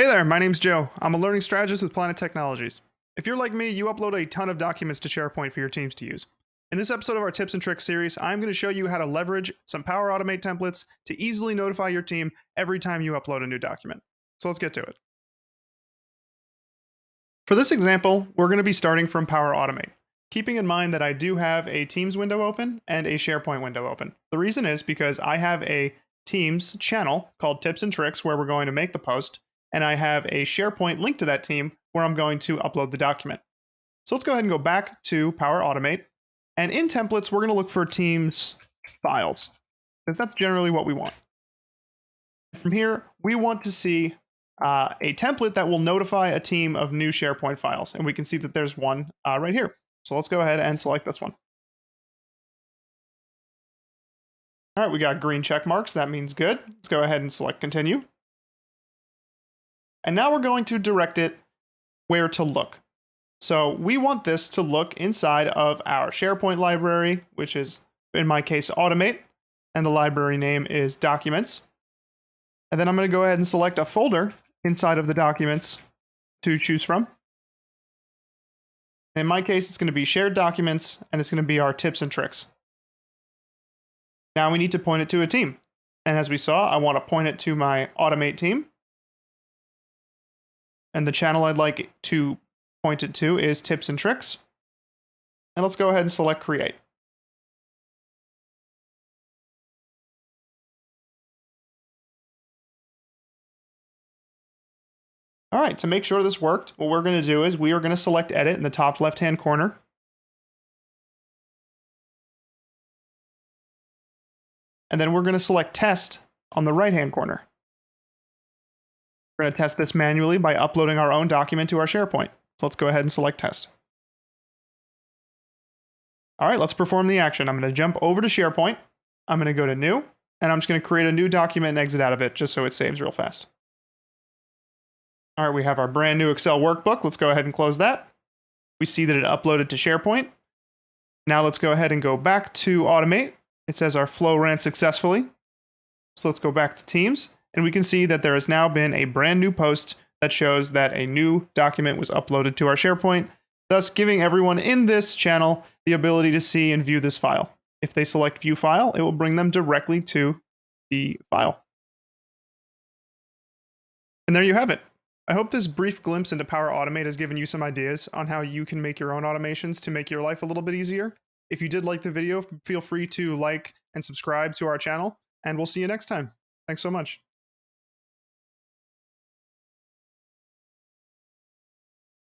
Hey there, my name's Joe. I'm a learning strategist with Planet Technologies. If you're like me, you upload a ton of documents to SharePoint for your teams to use. In this episode of our tips and tricks series, I'm going to show you how to leverage some Power Automate templates to easily notify your team every time you upload a new document. So let's get to it. For this example, we're going to be starting from Power Automate, keeping in mind that I do have a Teams window open and a SharePoint window open. The reason is because I have a Teams channel called Tips and Tricks where we're going to make the post, and I have a SharePoint link to that team where I'm going to upload the document. So let's go ahead and go back to Power Automate. And in templates, we're going to look for Teams files, because that's generally what we want. From here, we want to see uh, a template that will notify a team of new SharePoint files. And we can see that there's one uh, right here. So let's go ahead and select this one. All right, we got green check marks. That means good. Let's go ahead and select continue. And now we're going to direct it where to look. So we want this to look inside of our SharePoint library, which is in my case, Automate, and the library name is Documents. And then I'm going to go ahead and select a folder inside of the documents to choose from. In my case, it's going to be shared documents, and it's going to be our tips and tricks. Now we need to point it to a team. And as we saw, I want to point it to my Automate team. And the channel I'd like to point it to is tips and tricks. And let's go ahead and select create. All right, to make sure this worked, what we're going to do is we are going to select edit in the top left-hand corner. And then we're going to select test on the right-hand corner. We're going to test this manually by uploading our own document to our SharePoint. So let's go ahead and select test. All right, let's perform the action. I'm going to jump over to SharePoint. I'm going to go to new, and I'm just going to create a new document and exit out of it just so it saves real fast. All right, we have our brand new Excel workbook. Let's go ahead and close that. We see that it uploaded to SharePoint. Now let's go ahead and go back to Automate. It says our flow ran successfully. So let's go back to Teams and we can see that there has now been a brand new post that shows that a new document was uploaded to our SharePoint, thus giving everyone in this channel the ability to see and view this file. If they select View File, it will bring them directly to the file. And there you have it. I hope this brief glimpse into Power Automate has given you some ideas on how you can make your own automations to make your life a little bit easier. If you did like the video, feel free to like and subscribe to our channel, and we'll see you next time. Thanks so much.